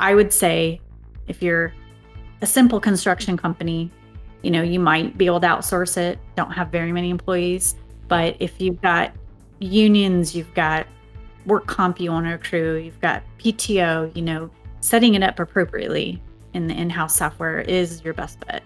I would say if you're a simple construction company, you know, you might be able to outsource it, don't have very many employees. But if you've got unions, you've got work comp you want to accrue, you've got PTO, you know, setting it up appropriately in the in-house software is your best bet.